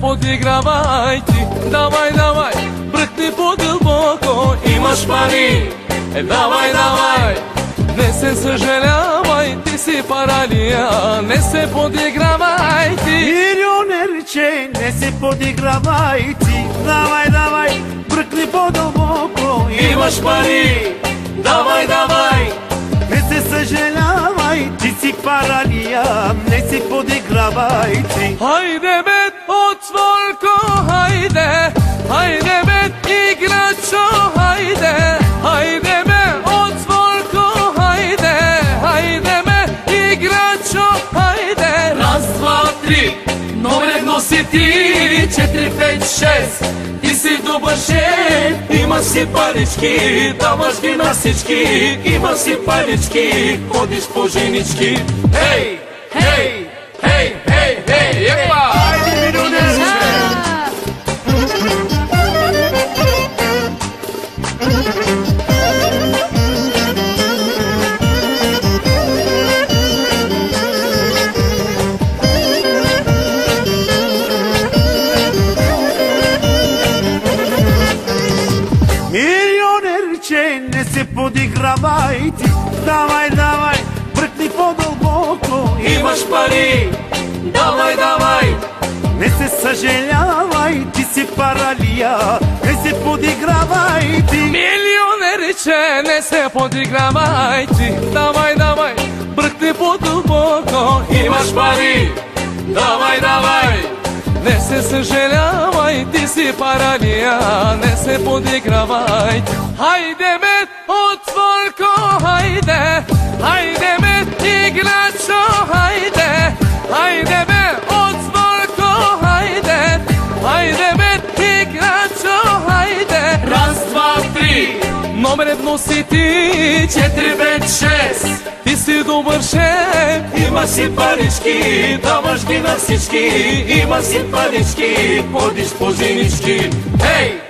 подигравай ти Давай, давай, бръкни по-дълбоко Имаш пари, е, давай, давай. Не се съжалявай, ти си паралия. Не се подигравай ти. Милионерче, не се подигравай ти. Давай, давай, бръкни по-дълбоко Имаш пари, давай, давай. Не се съжалявай, ти си паралия. Не се подигравай ти. Хайде бе, отворко, хайде Хайде бе, играчо, хайде Хайде бе, отворко, хайде Хайде бе, играчо, хайде Раз, два, три, номер едно ти Четири, пет, шест, ти си добър шеф Има си парички, даваш ги на всички Има си парички, ходиш по женички хей, хей, подигравай ти Давай, давай, бръкни по-дълбоко. Имаш пари, давай, давай. Не се съжалявай, ти си паралия. Не се подигравай ти. Милионериче, не се подигравай ти. Давай, давай, бръкни по-дълбоко. Имаш пари, давай, давай Не се съжалявай, ти си паралия Не се подигравай Хайде бе, отворко, хайде Хайде три Номер едно си ти Четири, пет, шест Ти си добър шеф Има си парички Даваш ги на всички Има си парички Ходиш по женички Ей!